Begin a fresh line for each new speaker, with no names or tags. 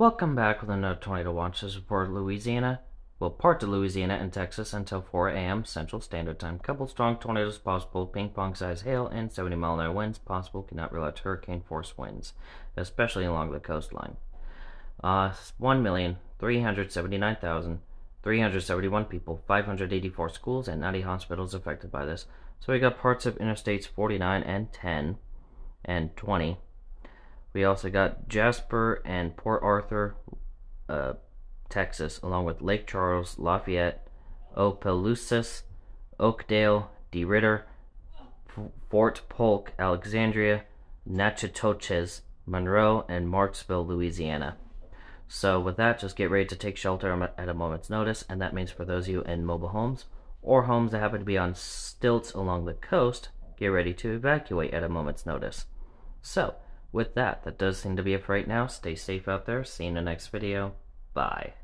Welcome back with another tornado watch. This is for Louisiana, well, parts of Louisiana and Texas until 4 a.m. Central Standard Time. Couple strong tornadoes possible, ping pong size hail, and 70 mile an hour winds possible. Cannot rule out hurricane force winds, especially along the coastline. Uh, 1,379,371 people, 584 schools, and 90 hospitals affected by this. So we got parts of interstates 49 and 10 and 20 we also got Jasper and Port Arthur, uh, Texas, along with Lake Charles, Lafayette, Opelousas, Oakdale, DeRidder, Fort Polk, Alexandria, Natchitoches, Monroe, and Marksville, Louisiana. So with that, just get ready to take shelter at a moment's notice, and that means for those of you in mobile homes or homes that happen to be on stilts along the coast, get ready to evacuate at a moment's notice. So, with that, that does seem to be it for right now. Stay safe out there. See you in the next video. Bye.